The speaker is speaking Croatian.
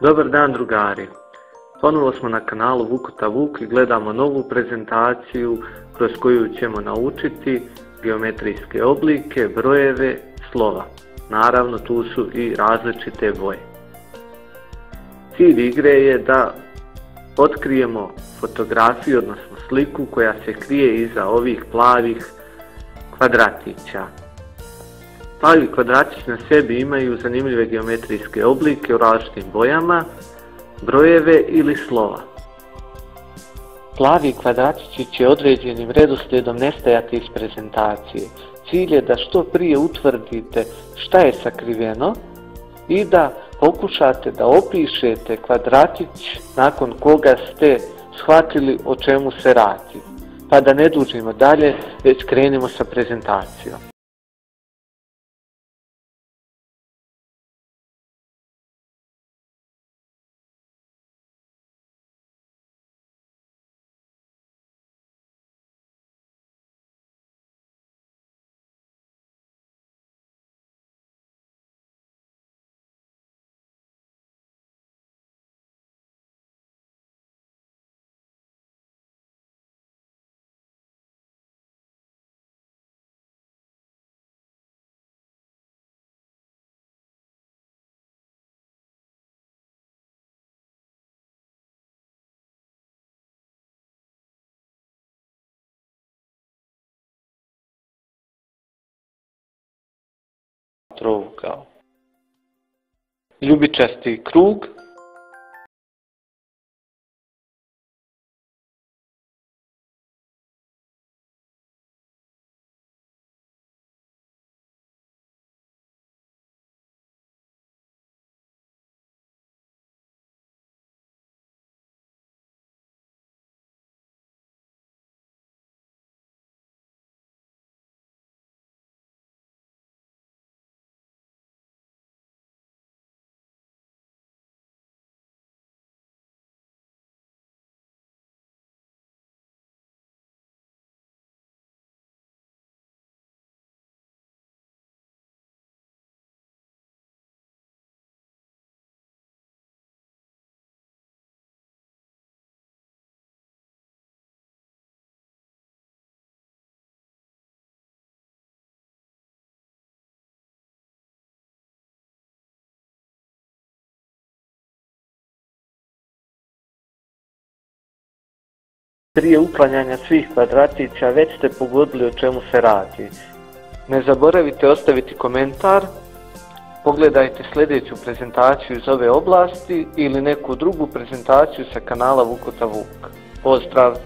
Dobar dan drugari. Ponovo smo na kanalu Vukuta Vuk i gledamo novu prezentaciju kroz koju ćemo naučiti geometrijske oblike, brojeve, slova. Naravno tu su i različite boje. Cilj igre je da otkrijemo fotografiju, odnosno sliku koja se krije iza ovih plavih kvadratića. Plavi kvadratići na sebi imaju zanimljive geometrijske oblike u različitim bojama, brojeve ili slova. Plavi kvadratići će određenim redoslijedom nestajati iz prezentacije. Cilj je da što prije utvrdite šta je sakriveno i da pokušate da opišete kvadratić nakon koga ste shvatili o čemu se radi. Pa da ne dužimo dalje, već krenimo sa prezentacijom. Trougao. Ljubičasti krug Prije uklanjanja svih kvadratića već ste pogodili o čemu se radi. Ne zaboravite ostaviti komentar, pogledajte sljedeću prezentaciju iz ove oblasti ili neku drugu prezentaciju sa kanala Vukota Vuk. Pozdrav!